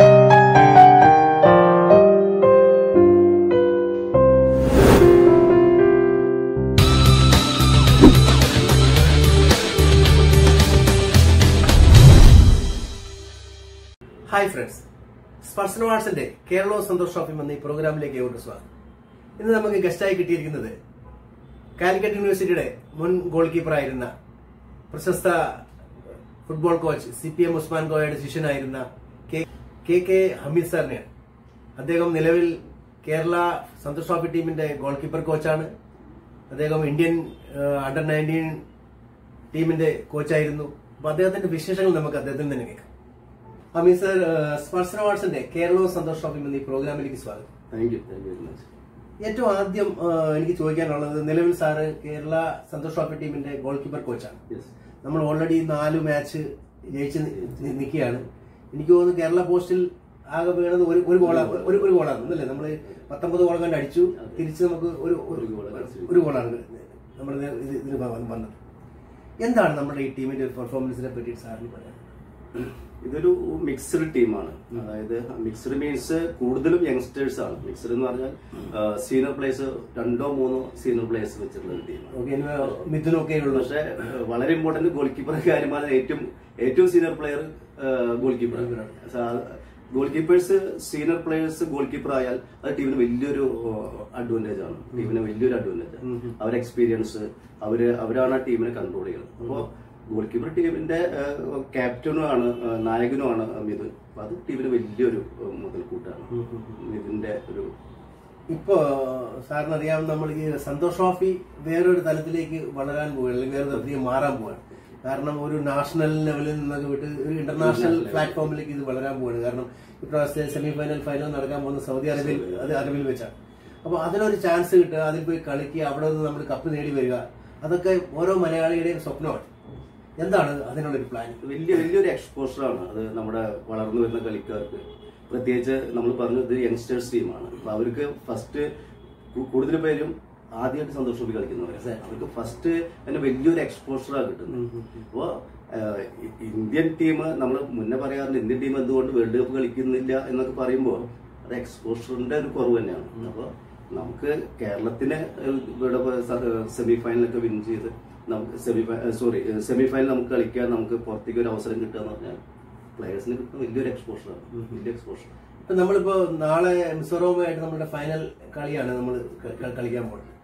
Hi friends. സ്പർശന വാട്സിന്റെ കേരളവും Santhosh shopping വന്ന ഈ പ്രോഗ്രാമിലേക്ക് ഏവർക്കും സ്വാഗതം. ഇന്ന് നമുക്ക് ഗസ്റ്റായി കിട്ടിയിരിക്കുന്നത് കാലിക്കറ്റ് യൂണിവേഴ്സിറ്റിയുടെ മുൻ ഗോൾ കീപ്പറായിരുന്ന പ്രശസ്ത football coach C P M Usman കോയയുടെ ശിഷ്യനായിരുന്ന കെ കെ കെ ഹമീദ് സാറിനെയാണ് അദ്ദേഹം നിലവിൽ കേരള സന്തോഷ് ട്രോഫി ടീമിന്റെ ഗോൾ കീപ്പർ കോച്ചാണ് അദ്ദേഹം ഇന്ത്യൻ അണ്ടർ നയന്റീൻ ടീമിന്റെ കോച്ചായിരുന്നു അപ്പൊ അദ്ദേഹത്തിന്റെ വിശേഷങ്ങൾ നമുക്ക് അദ്ദേഹത്തിൽ തന്നെ കേൾക്കാം. അമീർ സർ സ്പർശന അവാർഡ്സിന്റെ കേരള സന്തോഷ് ട്രോഫി എന്ന ഈ പ്രോഗ്രാമിലേക്ക് സ്വാഗതം. Thank you thank you very much ഏറ്റവും ആദ്യം എനിക്ക് ചോദിക്കാനുള്ളത് നിലവിൽ സാറ് കേരള സന്തോഷ് ട്രോഫി ടീമിന്റെ ഗോൾ കീപ്പർ കോച്ചാണ് നമ്മൾ ഓൾറെഡി നാല് മാച്ച് ജയിച്ച് നിൽക്കുകയാണ്. എനിക്ക് തോന്നുന്നു കേരള പോസ്റ്റിൽ ആകെ വീണത് ഒരു ഒരു ഗോളാണ് ഒരു ഒരു ഗോളാണ് അല്ലേ നമ്മൾ പത്തൊമ്പത് ഗോളം കണ്ട് അടിച്ചു. തിരിച്ച് നമുക്ക് ഒരു ഒരു- ഗോളാണ് നമ്മൾ ഇതിന് വന്നത്. എന്താണ് നമ്മുടെ ഈ ടീമിന്റെ പെർഫോമൻസിനെ പറ്റി സാറിന് പറയാൻ? ഇതൊരു മിക്സ്ഡ് ടീമാണ്. അതായത് മിക്സ്ഡ് മീൻസ് കൂടുതലും യങ്സ്റ്റേഴ്സ് ആണ്. മിക്സ്ഡ് എന്ന് പറഞ്ഞാൽ സീനിയർ പ്ലേയേഴ്സ് രണ്ടോ മൂന്നോ സീനിയർ പ്ലേയേഴ്സ് വെച്ചിട്ടുള്ള ഒരു ടീമാണ്. പക്ഷെ വളരെ ഇമ്പോർട്ടന്റ് ഗോൾ കീപ്പർ കാര്യമാണ് ഏറ്റവും ഏറ്റവും senior player goal keeper goal keepers senior players goal keeper ആയാൽ അത് ടീമിന് വലിയൊരു അഡ്വാന്റേജ് ആണ്. ടീമിന് വലിയൊരു അഡ്വാന്റേജ് അവരുടെ എക്സ്പീരിയൻസ് അവർ അവരാണ് ആ ടീമിനെ കൺട്രോൾ ചെയ്യുന്നത്. അപ്പോൾ ഗോൾ കീപ്പർ ടീമിന്റെ ക്യാപ്റ്റനും ആണ് നായകനും നായകനുമാണ് മിഥുൻ. അപ്പൊ അത് ടീമിന് വലിയൊരു മുതൽക്കൂട്ടാണ്. മിഥുന്റെ ഒരു ഇപ്പോ സാറിന് അറിയാവുന്ന നമ്മൾ ഈ സന്തോഷ് ട്രോഫി വേറൊരു തലത്തിലേക്ക് വളരാൻ പോവുകയാണ് അല്ലെങ്കിൽ വേറെ തലത്തിലേക്ക് മാറാൻ പോവുകയാണ്. കാരണം ഒരു നാഷണൽ ലെവലിൽ നിന്നൊക്കെ വിട്ട് ഒരു ഇന്റർനാഷണൽ പ്ലാറ്റ്ഫോമിലേക്ക് ഇത് വളരാൻ പോവുകയാണ് കാരണം ഇപ്രാവശ്യത്തെ സെമി ഫൈനൽ ഫൈനൽ നടക്കാൻ പോകുന്ന സൗദി അറേബ്യയിൽ അത് അറബിൽ വെച്ചാണ്. അപ്പൊ അതിനൊരു ചാൻസ് കിട്ടുക അതിൽ പോയി കളിക്കുക അവിടെ നിന്ന് നമ്മൾ കപ്പ് നേടി വരിക അതൊക്കെ ഓരോ മലയാളിയുടെയും സ്വപ്നമാണ്. എന്താണ് അതിനുള്ളൊരു പ്ലാൻ വലിയ വലിയൊരു എക്സ്പോഷറാണ് അത് നമ്മുടെ വളർന്നു വരുന്ന കളിക്കാർക്ക്. പ്രത്യേകിച്ച് നമ്മൾ പറഞ്ഞത് യങ്സ്റ്റേഴ്സ് ടീമാണ് അപ്പൊ അവർക്ക് ഫസ്റ്റ് കൂടുതൽ പേരും ആദ്യമായിട്ട് സന്തോഷത്തിൽ കളിക്കുന്നവരെ അവർക്ക് ഫസ്റ്റ് തന്നെ വലിയൊരു എക്സ്പോഷറാണ് കിട്ടുന്നത്. അപ്പോ ഇന്ത്യൻ ടീം നമ്മൾ മുന്നേ പറയാറുണ്ട് ഇന്ത്യൻ ടീം എന്തുകൊണ്ട് വേൾഡ് കപ്പ് കളിക്കുന്നില്ല എന്നൊക്കെ പറയുമ്പോൾ അത് എക്സ്പോഷറിന്റെ ഒരു കുറവ് തന്നെയാണ്. അപ്പോൾ നമുക്ക് കേരളത്തിന് ഇവിടെ സെമി ഫൈനലൊക്കെ വിൻ ചെയ്ത് നമുക്ക് സെമി സോറി സെമി ഫൈനൽ നമുക്ക് കളിക്കാൻ നമുക്ക് പുറത്തേക്ക് ഒരു അവസരം കിട്ടുക എന്ന് പറഞ്ഞാൽ പ്ലെയേഴ്സിന് കിട്ടുന്ന വലിയൊരു എക്സ്പോഷറാണ് വലിയ എക്സ്പോഷർ നമ്മളിപ്പോ നാളെ മിസോറവുമായിട്ട് നമ്മുടെ ഫൈനൽ കളിയാണ് നമ്മൾ കളിക്കാൻ പോകുന്നത്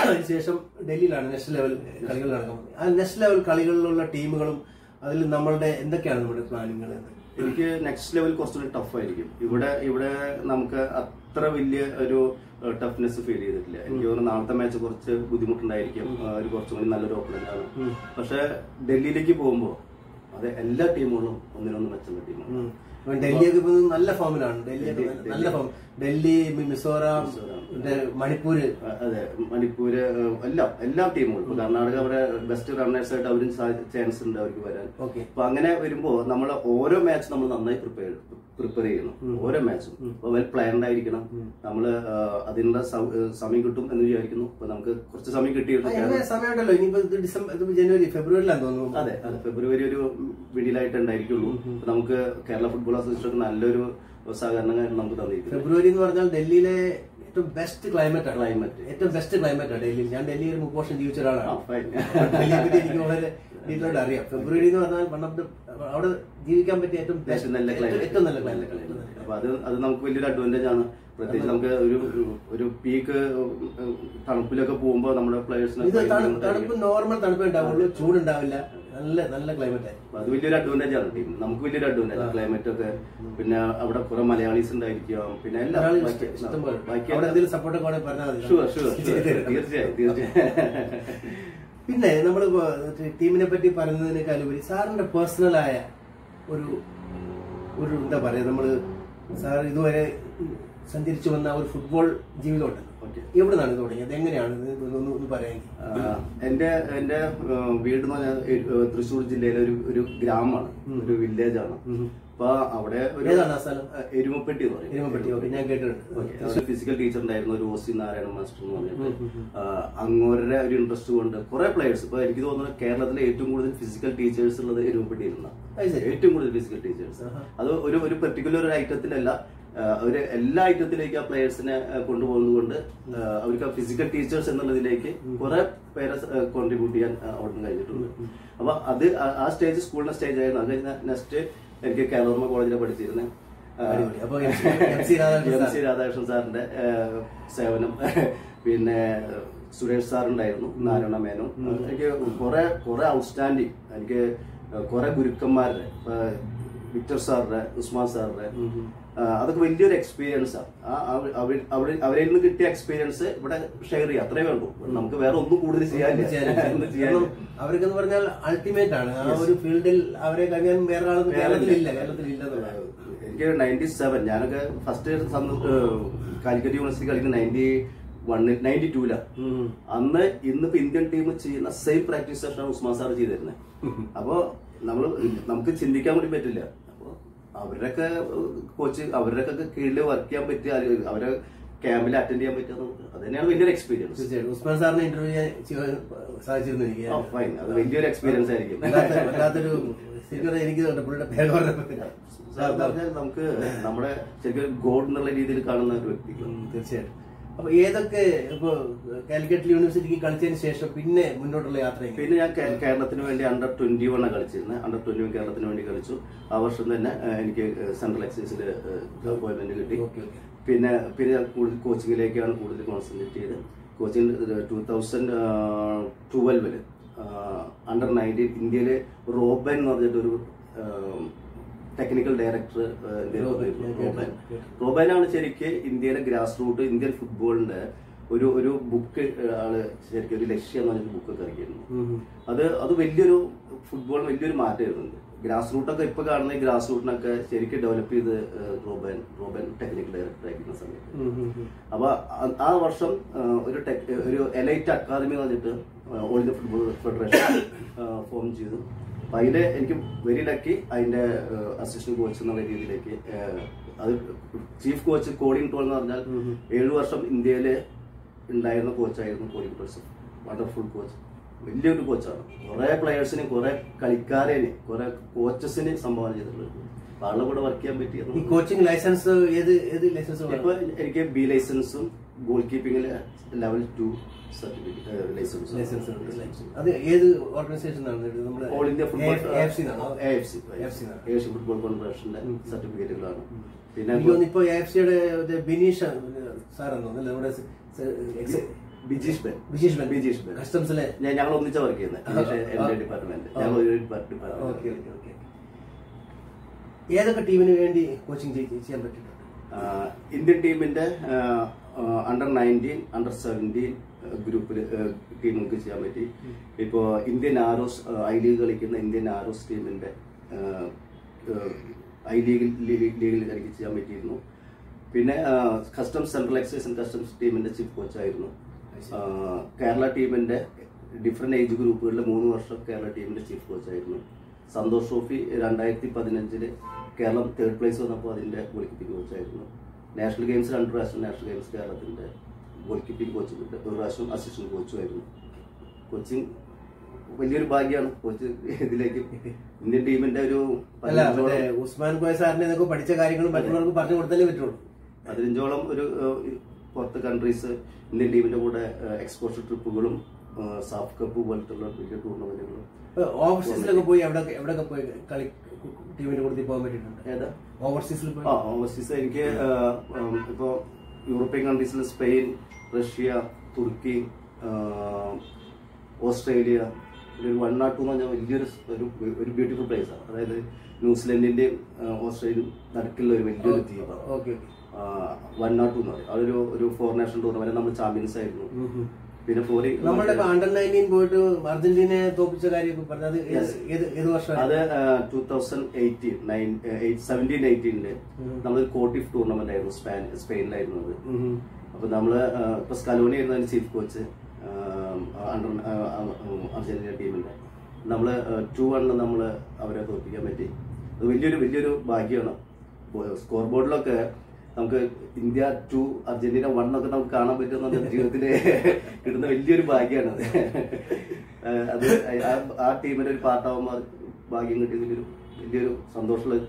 അതിനുശേഷം ഡൽഹിയിലാണ് നെക്സ്റ്റ് ലെവൽ കളികൾ നടക്കുന്നത്. ആ നെക്സ്റ്റ് ലെവൽ കളികളിലുള്ള ടീമുകളും അതിൽ നമ്മളുടെ എന്തൊക്കെയാണ് നമ്മുടെ പ്ലാനിങ്ങൾ എനിക്ക് നെക്സ്റ്റ് ലെവൽ കുറച്ചുകൂടി ടഫ് ആയിരിക്കും. ഇവിടെ ഇവിടെ നമുക്ക് അത്ര വലിയ ഒരു ടഫ്നെസ് ഫീൽ ചെയ്തിട്ടില്ല. എനിക്ക് തോന്നുന്നു നാളത്തെ മാച്ച് കുറച്ച് ബുദ്ധിമുട്ടുണ്ടായിരിക്കും. ഒരു കുറച്ചും കൂടി നല്ലൊരു ഓപ്പണന്റ് ആണ്. പക്ഷെ ഡൽഹിയിലേക്ക് പോകുമ്പോൾ അത് എല്ലാ ടീമുകളും ഒന്നിനൊന്ന് മെച്ചുള്ള ടീമാണ്. ഡൽഹിയൊക്കെ ഇപ്പൊ നല്ല ഫോമിലാണ്. ഡൽഹി നല്ല- ഫോം ഡൽഹി മിസോറാം മണിപ്പൂര്. അതെ മണിപ്പൂര് എല്ലാം എല്ലാ ടീമുകളും. കർണാടക അവരെ ബെസ്റ്റ് റണ്ണേഴ്സ് ആയിട്ട് അവരും ചാൻസ് ഉണ്ട് അവർക്ക് വരാൻ. അപ്പൊ അങ്ങനെ വരുമ്പോ നമ്മൾ ഓരോ മാച്ച് നമ്മൾ നന്നായി പ്രിപ്പയർ പ്രിപ്പയർ ചെയ്യണം. ഓരോ മാച്ചും വെൽ പ്ലാൻഡ് ആയിരിക്കണം. നമ്മൾ അതിനുള്ള സമയം കിട്ടും എന്ന് വിചാരിക്കുന്നു. അപ്പൊ നമുക്ക് കുറച്ച് സമയം കിട്ടിയിരുന്നു. സമയമുണ്ടല്ലോ. ഡിസംബർ ജനുവരി ഫെബ്രുവരിയിലാണ് തോന്നുന്നു. അതെ അതെ. ഫെബ്രുവരി ഒരു മിഡിലായിട്ട് ഉണ്ടായിരിക്കുള്ളൂ. നമുക്ക് കേരള ഫുട്ബോൾ അസോസിയേഷൻ നല്ലൊരു സഹകരണങ്ങൾ നമുക്ക് തന്നിരിക്കുന്നത് ഫെബ്രുവരി എന്ന് പറഞ്ഞാൽ ഡൽഹിയിലെ ഏറ്റവും ബെസ്റ്റ് ക്ലൈമറ്റ് ആണ്. ക്ലൈമറ്റ് ഏറ്റവും ബെസ്റ്റ് ക്ലൈമറ്റ് ആണ് ഡൽഹിയിൽ ഞാൻ ഡൽഹിയിൽ ഒരു മുപ്പത് വർഷം ജീവിച്ച ഒരാളാണ്. ഡൽഹിയെ പറ്റി എനിക്ക് വളരെ ഡീറ്റെയിൽ ആയിട്ട് അറിയാം. ഫെബ്രുവരി എന്ന് പറഞ്ഞാൽ വൺ ഓഫ് ദ അവിടെ ജീവിക്കാൻ പറ്റിയ ഏറ്റവും നല്ല ഏറ്റവും- നല്ല. അപ്പൊ അത് അത് നമുക്ക് വലിയൊരു അഡ്വാന്റേജ് ആണ്. പ്രത്യേകിച്ച് നമുക്ക് ഒരു ഒരു- പീക്ക് തണുപ്പിലൊക്കെ പോകുമ്പോൾ നമ്മുടെ പ്ലേയേഴ്സിന് തണുപ്പ് നോർമൽ തണുപ്പ് ഉണ്ടാവുള്ളൂ. ചൂടുണ്ടാവില്ല. നല്ല നല്ല ക്ലൈമറ്റ് ആയിരിക്കും. അത് വലിയൊരു അഡ്വാന്റേജ് ആണ്. ടീം. നമുക്ക് വലിയൊരു അഡ്വാന്റേജ് ക്ലൈമറ്റ് ഒക്കെ. പിന്നെ അവിടെ കുറെ മലയാളീസ് ഉണ്ടായിരിക്കും. പിന്നെ എല്ലാ ബാക്കി- ഷുവർ ഷുവർ തീർച്ചയായും തീർച്ചയായും. പിന്നെ നമ്മൾ ടീമിനെ പറ്റി പറയുന്നതിനേക്കാൾ ഉപരി സാറിന്റെ പേഴ്സണലായ ഒരു ഒരു എന്താ പറയാ നമ്മൾ സാർ ഇതുവരെ സഞ്ചരിച്ചു വന്ന ഒരു ഫുട്ബോൾ ജീവിതമുണ്ട് ഉണ്ട് എവിടെ നിന്നാണ് തുടങ്ങിയത്? എങ്ങനെയാണ് ഒന്ന് ആഹ് എന്റെ എന്റെ വീട് എന്ന് പറഞ്ഞാൽ തൃശ്ശൂർ ജില്ലയിലെ ഒരു ഒരു ഗ്രാമമാണ്. ഒരു വില്ലേജാണ് ആണ്. അപ്പൊ അവിടെ ഏതാണ് സ്ഥലം? എരുമപ്പെട്ടി എന്ന് പറയും. എരുമപ്പെട്ടി ഞാൻ കേട്ടിട്ടുണ്ട്. ഫിസിക്കൽ ടീച്ചർ ഉണ്ടായിരുന്നു ഒരു ഒ സി നാരായണ മാസ്റ്റർ എന്ന് പറഞ്ഞിട്ട്. അങ്ങോരുടെ ഒരു ഇൻട്രസ്റ്റ് കൊണ്ട് കുറെ പ്ലേയേഴ്സ് ഇപ്പൊ എനിക്ക് തോന്നുന്നത് കേരളത്തിലെ ഏറ്റവും കൂടുതൽ ഫിസിക്കൽ ടീച്ചേഴ്സ് ഉള്ളത് എരുമപ്പെട്ടി ഇരുന്ന ഏറ്റവും കൂടുതൽ ഫിസിക്കൽ ടീച്ചേഴ്സ് അത് ഒരു ഒരു പെർട്ടിക്കുലർ ഒരു ഐറ്റത്തിലല്ല ഒരു എല്ലാ ഐറ്റത്തിലേക്ക് ആ പ്ലേയേഴ്സിനെ കൊണ്ടുപോകുന്നത് കൊണ്ട് ആ, ഫിസിക്കൽ ടീച്ചേഴ്സ് എന്നുള്ളതിലേക്ക് കുറെ പേരെ കോൺട്രിബ്യൂട്ട് ചെയ്യാൻ അവിടെ നിന്ന് കഴിഞ്ഞിട്ടുണ്ട്. അപ്പൊ അത് ആ- ആ സ്റ്റേജ് സ്കൂളിന്റെ സ്റ്റേജ് ആയിരുന്നു. അത് കഴിഞ്ഞ നെക്സ്റ്റ് എനിക്ക് കേരള കോളേജിലെ പഠിച്ചിരുന്നത് എം സി- രാധാകൃഷ്ണൻ സാറിന്റെ സേവനം. പിന്നെ സുരേഷ് സാറുണ്ടായിരുന്നു നാരായണ മേനോൻ. എനിക്ക് കുറെ കുറെ ഔട്ട്സ്റ്റാൻഡിങ് എനിക്ക് കുറെ ഗുരുക്കന്മാരുടെ വിക്ടർ സാറിന്റെ ഉസ്മാൻ സാറിന്റെ ആ, അതൊക്കെ വലിയൊരു എക്സ്പീരിയൻസ് ആണ് അവരിൽ നിന്ന് കിട്ടിയ എക്സ്പീരിയൻസ് ഇവിടെ ഷെയർ ചെയ്യാം. അത്രേ വേണ്ടൂ നമുക്ക് വേറെ ഒന്നും കൂടുതൽ ചെയ്യാനില്ല. അവർക്ക് എന്ന് പറഞ്ഞാൽ അൾട്ടിമേറ്റ് ആണ്. ആ ഒരു ഫീൽഡിൽ അവരെ കഴിയാൻ വേറെ ആളും കേരളത്തിലില്ല കേരളത്തിലില്ല എനിക്ക് നയന്റി സെവൻ ഞാനൊക്കെ ഫസ്റ്റ് ഇയർ കാലിക്കറ്റ് യൂണിവേഴ്സിറ്റി കളിക്കുന്ന നയന്റി വണ്ണിൽ നയന്റി ടൂല. അന്ന് ഇന്നിപ്പോ ഇന്ത്യൻ ടീം ചെയ്യുന്ന സെയിം പ്രാക്ടീസ് സെഷനാണ് ഉസ്മാൻ സാർ ചെയ്തിരുന്നത് അപ്പോ നമ്മൾ നമുക്ക് ചിന്തിക്കാൻ വേണ്ടി പറ്റില്ല. അവരുടെയൊക്കെ കോച്ച് അവരുടെയൊക്കെ കീഴിൽ വർക്ക് ചെയ്യാൻ പറ്റിയ അവരെ ക്യാമ്പിൽ അറ്റൻഡ് ചെയ്യാൻ പറ്റുക നമുക്ക് അത് തന്നെയാണ് വലിയൊരു എക്സ്പീരിയൻസ് ഉസ്മാൻ സാറിന് ഇന്റർവ്യൂ ചെയ്യാൻ സാധിച്ചിരുന്നു എനിക്ക്? ഫൈൻ അത് വലിയൊരു എക്സ്പീരിയൻസ് ആയിരിക്കും. വല്ലാത്തൊരു എനിക്ക് നമുക്ക് നമ്മുടെ ശരിക്കും ഗോഡ് എന്നുള്ള രീതിയിൽ കാണുന്ന ഒരു വ്യക്തി തീർച്ചയായിട്ടും. അപ്പൊ ഏതൊക്കെ ഇപ്പൊ കാലിക്കറ്റ് യൂണിവേഴ്സിറ്റിക്ക് കളിച്ചതിന് ശേഷം പിന്നെ മുന്നോട്ടുള്ള യാത്ര പിന്നെ ഞാൻ കേരളത്തിന് വേണ്ടി അണ്ടർ ട്വന്റി വൺ കളിച്ചിരുന്നത് അണ്ടർ ട്വന്റി വൺ കേരളത്തിന് വേണ്ടി കളിച്ചു. ആ വർഷം തന്നെ എനിക്ക് സെൻട്രൽ എക്സൈസിൽ അപ്പോയിന്റ്മെന്റ് കിട്ടി. പിന്നെ പിന്നെ കൂടുതൽ കോച്ചിങ്ങിലേക്കാണ് കൂടുതൽ കോൺസെൻട്രേറ്റ് ചെയ്ത് കോച്ചിങ് ടൂ തൗസൻഡ് ട്വൽവിൽ അണ്ടർ നയന്റീൻ ഇന്ത്യയിലെ റോബൻ എന്ന് പറഞ്ഞിട്ടൊരു ടെക്നിക്കൽ ഡയറക്ടർ റോബൈൻ. റോബനാണ് ശരിക്ക് ഇന്ത്യയിലെ ഗ്രാസ് റൂട്ട് ഇന്ത്യൻ ഫുട്ബോളിന്റെ ഒരു ഒരു ബുക്ക് ആണ് ശരിക്കും ഒരു ലക്ഷ്യം എന്ന് പറഞ്ഞൊരു ബുക്കൊക്കെ ഇറക്കിയിരുന്നു. അത് അത് വലിയൊരു ഫുട്ബോൾ വലിയൊരു മാറ്റം വരുന്നുണ്ട് ഗ്രാസ് റൂട്ടൊക്കെ ഇപ്പൊ കാണുന്ന ഗ്രാസ് റൂട്ടിനൊക്കെ ശരിക്കും ഡെവലപ്പ് ചെയ്ത് റോബൻ റോബൻ ടെക്നിക്കൽ ഡയറക്ടർ ആയിരിക്കുന്ന സമയത്ത്. അപ്പൊ ആ- വർഷം ഒരു ഒരു എലൈറ്റ് അക്കാദമി എന്ന് പറഞ്ഞിട്ട് All India Football Federation form ചെയ്തു അപ്പൊ അതിന്റെ എനിക്ക് വെരി ലക്കി അതിന്റെ അസിസ്റ്റന്റ് കോച്ച് എന്നുള്ള രീതിയിലേക്ക് അത് ചീഫ് കോച്ച് കോഡിംഗ് ടോൾ എന്ന് പറഞ്ഞാൽ ഏഴു വർഷം ഇന്ത്യയിൽ ഉണ്ടായിരുന്ന കോച്ചായിരുന്നു കോഡിംഗ് ടോൾസ് വണ്ടർഫുൾ കോച്ച് വലിയൊരു കോച്ചാണ് കുറെ പ്ലെയേഴ്സിന് കുറെ കളിക്കാരേന് കുറെ കോച്ചസിന് സംഭാവന ചെയ്തിട്ടുണ്ട് അപ്പൊ ആളുടെ കൂടെ വർക്ക് ചെയ്യാൻ പറ്റിയ കോച്ചിങ് ലൈസൻസ് ഏത് ഏത് ലൈസൻസ് ഇപ്പൊ എനിക്ക് ബി ലൈസൻസും ഗോൾ കീപ്പിംഗിൽ ലെവൽ ടു സർട്ടിഫിക്കറ്റ് ലൈസൻസും ലൈസൻസ് അത് ഏത് organization All India Football Asian Football കോൺഫെഡറേഷന്റെ സർട്ടിഫിക്കറ്റുകളാണ് പിന്നെ എനിക്ക് തോന്നുന്നു ഇപ്പൊ എഫ് സിയുടെ ബിനീഷ് സാറെന്ന് തോന്നുന്നു നമ്മുടെ സ- സ- എക്സ്- ബിജീഷ് ബെൻ. ബിജീഷ് ബെൻ. ബിജീഷ് ബെൻ. കസ്റ്റംസിലെ ഞാൻ ഞങ്ങൾ ഒന്നിച്ച വർക്ക് ചെയ്യുന്നത് എന്റെ ഡിപ്പാർട്ട്മെന്റ് ഞങ്ങൾ ഒരു ഏതൊക്കെ ടീമിന് വേണ്ടി കോച്ചിങ് ചെയ്യാൻ പറ്റിയിട്ടുണ്ട്? ഇന്ത്യൻ ടീമിന്റെ അണ്ടർ നയന്റീൻ അണ്ടർ സെവന്റീൻ ഗ്രൂപ്പിൽ ടീം നമുക്ക് ചെയ്യാൻ പറ്റി. ഇപ്പോ ഇന്ത്യൻ ആരോസ് ഐ ലീഗ് കളിക്കുന്ന ഇന്ത്യൻ ആരോസ് ആഹ്, ഐ ലീഗിൽ ലീഗ്- ലീഗിൽ എനിക്ക് ചെയ്യാൻ പറ്റിയിരുന്നു. പിന്നെ customs central excise and customs ടീമിന്റെ ചീഫ് കോച്ചായിരുന്നു കേരള ടീമിന്റെ ഡിഫറെന്റ് ഏജ് ഗ്രൂപ്പുകളിലെ മൂന്ന് വർഷം കേരള ടീമിന്റെ ചീഫ് കോച്ചായിരുന്നു സന്തോഷ് ട്രോഫി രണ്ടായിരത്തി പതിനഞ്ചിൽ കേരളം തേർഡ് പ്ലേസ് വന്നപ്പോൾ അതിന്റെ ഗോൾ കീപ്പിംഗ് കോച്ചായിരുന്നു നാഷണൽ ഗെയിംസ് രണ്ട് പ്രാവശ്യം നാഷണൽ ഗെയിംസ് കേരളത്തിന്റെ ഗോൾ കീപ്പിംഗ് കോച്ച് കിട്ടി. ഒരു പ്രാവശ്യം അസിസ്റ്റന്റ് കോച്ചുമായിരുന്നു കോച്ചിങ് വലിയൊരു ഭാഗ്യമാണ് കോച്ച് ഇതിലേക്ക് ഇന്ത്യൻ ടീമിന്റെ ഒരു ഉസ്മാൻ കോയ സാറിനെ ഇതൊക്കെ പഠിച്ച കാര്യങ്ങളും മറ്റുള്ളവർക്ക് പറഞ്ഞു കൊടുത്താലേ പറ്റുള്ളൂ. പതിനഞ്ചോളം ഒരു പുറത്ത് കൺട്രീസ് ഇന്ത്യൻ ടീമിന്റെ കൂടെ എക്സ്പോഷർ ട്രിപ്പുകളും സാഫ് കപ്പ് പോലത്തുള്ള വലിയ ടൂർണമെന്റുകളും ഓഫീസിലൊക്കെ പോയി എവിടെ എവിടെയൊക്കെ പോയി കളി ടീമിന്റെ കൂടെ പോകാൻ പറ്റിയിട്ടുണ്ട്. ഏതാ? ഓവർസീസിൽ ആ ഓവർസീസ് എനിക്ക് ആഹ്, ഉം, ഇപ്പോ യൂറോപ്യൻ കൺട്രീസിൽ സ്പെയിൻ റഷ്യ തുർക്കി ഓസ്ട്രേലിയ ഒരു വൺ നാട്ട് ടു എന്ന് പറഞ്ഞാൽ വലിയൊരു ഒരു ഒരു ബ്യൂട്ടിഫുൾ പ്ലേസ് ആണ് അതായത് ന്യൂസിലൻഡിന്റെയും ഓസ്ട്രേലിയയും നടുക്കുള്ള ഒരു വലിയൊരു ദ്വീപാണ് വൺ നാട്ട് ടു എന്ന് പറയും. അതൊരു ഒരു ഫോർ നാഷണൽ ടൂർണമെന്റ് നമ്മൾ ചാമ്പ്യൻസ് ആയിരുന്നു. പിന്നെ ഫോറി നമ്മുടെ അണ്ടർ നയന്റീൻ പോയിട്ട് അർജന്റീനയെ തോപ്പിച്ച കാര്യം പറഞ്ഞത് ഏത് വർഷം അത് two thousand eighteen nine seventeen എയ്റ്റീനിൽ നമ്മൾ കോട്ടിഫ് ടൂർണമെന്റ് ആയിരുന്നു സ്പാൻ സ്പെയിനിലായിരുന്നു അത് അപ്പൊ നമ്മൾ ഇപ്പൊ സ്കലോണി ആയിരുന്നു അതിന്റെ ചീഫ് കോച്ച് അണ്ടർ അർജന്റീന ടീമിന്റെ. നമ്മൾ ടു വണ്ണിൽ നമ്മൾ അവരെ തോൽപ്പിക്കാൻ പറ്റി. അത് വലിയൊരു വലിയൊരു ഭാഗ്യമാണ്. സ്കോർ ബോർഡിലൊക്കെ നമുക്ക് ഇന്ത്യ ടു അർജന്റീന വൺ ഒക്കെ നമുക്ക് കാണാൻ പറ്റുന്ന ജീവിതത്തിലെ കിട്ടുന്ന വലിയൊരു ഭാഗ്യമാണ് അത് അത് ആ- ടീമിന്റെ ഒരു പാർട്ടാവുമ്പോൾ ഭാഗ്യം കിട്ടിയ വലിയൊരു സന്തോഷമുള്ള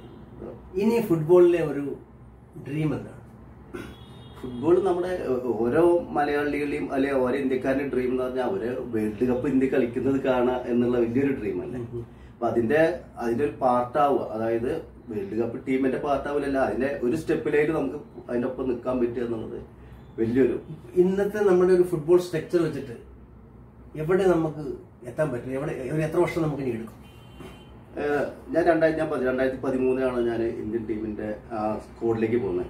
ഇനി ഫുട്ബോളിലെ ഒരു ഡ്രീം എന്താണ്? ഫുട്ബോൾ നമ്മുടെ ഓരോ മലയാളികളെയും അല്ലെ ഓരോ ഇന്ത്യക്കാരുടെ ഡ്രീം എന്ന് പറഞ്ഞാൽ അവർ വേൾഡ് കപ്പ് ഇന്ത്യ കളിക്കുന്നത് കാണുക എന്നുള്ള വലിയൊരു ഡ്രീം അല്ലേ? അപ്പൊ അതിന്റെ അതിന്റെ ഒരു പാർട്ടാവുക അതായത് വേൾഡ് കപ്പ് ടീമിന്റെ ഭാഗത്താവില്ല അതിന്റെ ഒരു സ്റ്റെപ്പിലേക്ക് നമുക്ക് അതിന്റെ ഒപ്പം നിൽക്കാൻ പറ്റുക എന്നുള്ളത് വലിയൊരു ഇന്നത്തെ നമ്മുടെ ഒരു ഫുട്ബോൾ സ്ട്രക്ചർ വെച്ചിട്ട് എവിടെ നമുക്ക് എത്താൻ പറ്റും? എവിടെ എത്ര വർഷം നമുക്ക് ഇനി എടുക്കും? ഞാൻ രണ്ടായിരത്തി ഞാൻ രണ്ടായിരത്തി പതിമൂന്നിലാണ് ഞാൻ ഇന്ത്യൻ ടീമിന്റെ സ്കോഡിലേക്ക് പോകുന്നത്.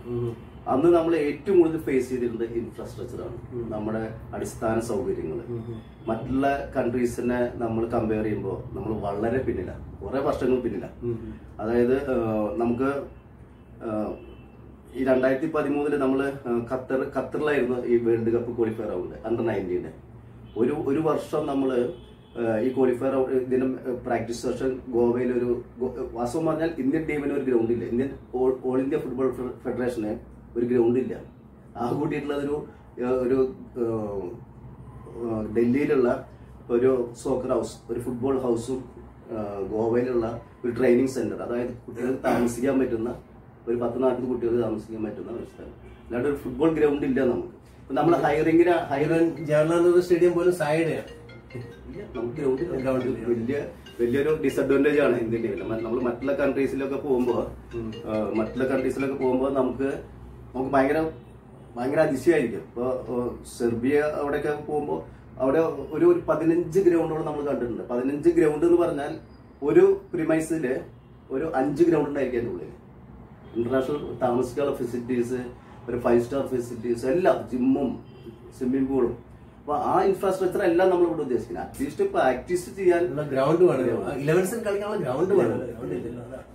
അന്ന് നമ്മൾ ഏറ്റവും കൂടുതൽ ഫേസ് ചെയ്തിരുന്നത് ഇൻഫ്രാസ്ട്രക്ചറാണ് നമ്മുടെ അടിസ്ഥാന സൗകര്യങ്ങൾ മറ്റുള്ള കൺട്രീസിനെ നമ്മൾ കമ്പയർ ചെയ്യുമ്പോൾ നമ്മൾ വളരെ പിന്നിലാണ്. കുറെ വർഷങ്ങൾ പിന്നിലാണ് അതായത് നമുക്ക് ഈ രണ്ടായിരത്തി പതിമൂന്നിൽ നമ്മൾ ഖത്തർ ഖത്തറിലായിരുന്നു ഈ വേൾഡ് കപ്പ് ക്വാളിഫയർ ആവുന്നത് അണ്ടർ നയന്റീന്റെ ഒരു ഒരു വർഷം നമ്മൾ ഈ ക്വാളിഫയർ ഇതിനും പ്രാക്ടീസ് സെഷൻ ഗോവയിൽ ഒരു വാസ്തവം പറഞ്ഞാൽ ഇന്ത്യൻ ടീമിന് ഒരു ഗ്രൗണ്ട് ഇല്ല. ഇന്ത്യൻ ഓൾ ഇന്ത്യ ഫുട്ബോൾ ഫെഡറേഷന് ഒരു ഗ്രൗണ്ട് ഇല്ല. ആ കൂട്ടിയിട്ടുള്ളതൊരു ഒരു ഡൽഹിയിലുള്ള ഒരു സോക്കർ ഹൗസ് ഒരു ഫുട്ബോൾ ഹൗസും ഗോവയിലുള്ള ഒരു ട്രെയിനിങ് സെന്റർ അതായത് കുട്ടികൾക്ക് താമസിക്കാൻ പറ്റുന്ന ഒരു പത്ത് നാൽപ്പത് കുട്ടികൾക്ക് താമസിക്കാൻ പറ്റുന്ന ഒരു സ്ഥലം. അല്ലാണ്ട് ഒരു ഫുട്ബോൾ ഗ്രൗണ്ട് ഇല്ല നമുക്ക്. നമ്മൾ ജവഹർലാൽ നെഹ്റു സ്റ്റേഡിയം പോലും സൈഡാണ് നമുക്ക് ഗ്രൗണ്ട് വലിയ വലിയൊരു ഡിസഡ്വാന്റേജ് ആണ് ഇന്ത്യൻ ടീമിൽ നമ്മൾ മറ്റുള്ള കൺട്രീസിലൊക്കെ പോകുമ്പോൾ മറ്റുള്ള കൺട്രീസിലൊക്കെ പോകുമ്പോൾ നമുക്ക് നമുക്ക് ഭയങ്കര ഭയങ്കര അതിശയമായിരിക്കും ഇപ്പോൾ സെർബിയ അവിടെയൊക്കെ പോകുമ്പോൾ അവിടെ ഒരു ഒരു പതിനഞ്ച് ഗ്രൗണ്ടുകൾ നമ്മൾ കണ്ടിട്ടുണ്ട്. പതിനഞ്ച് ഗ്രൗണ്ട് എന്ന് പറഞ്ഞാൽ ഒരു പ്രിമൈസിൽ ഒരു അഞ്ച് ഗ്രൗണ്ട് ഉണ്ടായിരിക്കും അതിന്റെ ഉള്ളിൽ. ഇന്റർനാഷണൽ താമസിക്കാനുള്ള ഫെസിലിറ്റീസ് ഒരു ഫൈവ് സ്റ്റാർ ഫെസിലിറ്റീസ് എല്ലാം ജിമ്മും സ്വിമ്മിംഗ് പൂളും അപ്പൊ ആ ഇൻഫ്രാസ്ട്രക്ചർ എല്ലാം നമ്മൾ ഇവിടെ ഉദ്ദേശിക്കുന്നത്. അറ്റ്ലീസ്റ്റ് പ്രാക്ടീസ് ചെയ്യാൻ ഗ്രൗണ്ട് കളിക്കാനുള്ള ഗ്രൗണ്ട്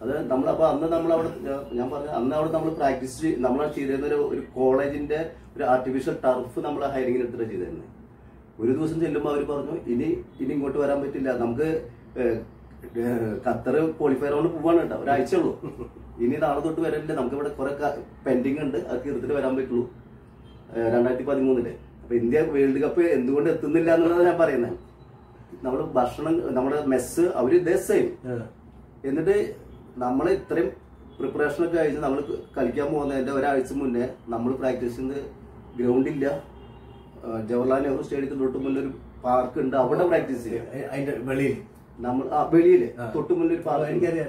അതാ. നമ്മളപ്പോ അന്ന് നമ്മൾ അവിടെ ഞാൻ പറഞ്ഞ അന്ന് അവിടെ നമ്മൾ പ്രാക്ടീസ് നമ്മൾ ചെയ്തിരുന്ന ഒരു ഒരു കോളേജിന്റെ ഒരു ആർട്ടിഫിഷ്യൽ ടർഫ് നമ്മൾ ഹയറിംഗിന് എടുത്തിട്ട് ചെയ്തിരുന്നത്. ഒരു ദിവസം ചെല്ലുമ്പോൾ അവർ പറഞ്ഞു ഇനി ഇനി ഇങ്ങോട്ട് വരാൻ പറ്റില്ല. നമുക്ക് ഖത്തർ ക്വാളിഫയർ കൊണ്ട് പോവാണ് കേട്ടോ. ഒരാഴ്ച ഉള്ളൂ. ഇനി നാളെ തൊട്ട് വരലില്ല. നമുക്ക് ഇവിടെ കുറെ പെൻഡിങ് ഉണ്ട്. അത് തീർത്തിട്ട് വരാൻ പറ്റുള്ളൂ. രണ്ടായിരത്തി പതിമൂന്നിൽ അപ്പൊ ഇന്ത്യ വേൾഡ് കപ്പ് എന്തുകൊണ്ട് എത്തുന്നില്ല എന്നുള്ളത് ഞാൻ പറയുന്നത് നമ്മുടെ ഭക്ഷണം നമ്മുടെ മെസ്സ് അവർ ഇതേ സെയിം എന്നിട്ട് നമ്മൾ ഇത്രയും പ്രിപ്പറേഷൻ ഒക്കെ കഴിച്ച് നമ്മൾ കളിക്കാൻ പോകുന്നതിന്റെ ഒരാഴ്ച മുന്നേ നമ്മൾ പ്രാക്ടീസ് ചെയ്യുന്നത് ഗ്രൗണ്ട് ഇല്ല. ആ, ജവഹർലാൽ നെഹ്റു സ്റ്റേഡിയത്തിന് തൊട്ട് മുന്നിൽ ഒരു പാർക്ക് ഉണ്ട്. അവിടെ പ്രാക്ടീസ് ചെയ്യാം. അതിന്റെ വെളിയിൽ. നമ്മൾ ആ വെളിയിൽ. തൊട്ട് മുന്നിൽ ഒരു പാർക്ക് എനിക്കറിയാം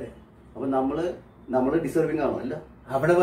അപ്പൊ നമ്മൾ നമ്മൾ ഡിസർവിംഗ് ആണോ? അല്ല. അവിടെ